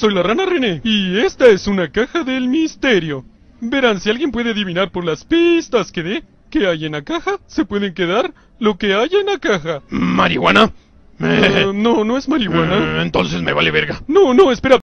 Soy la rana René y esta es una caja del misterio. Verán, si alguien puede adivinar por las pistas que dé qué hay en la caja, se pueden quedar lo que hay en la caja. ¿Marihuana? Eh, no, no es marihuana. Eh, entonces me vale verga. No, no, espera.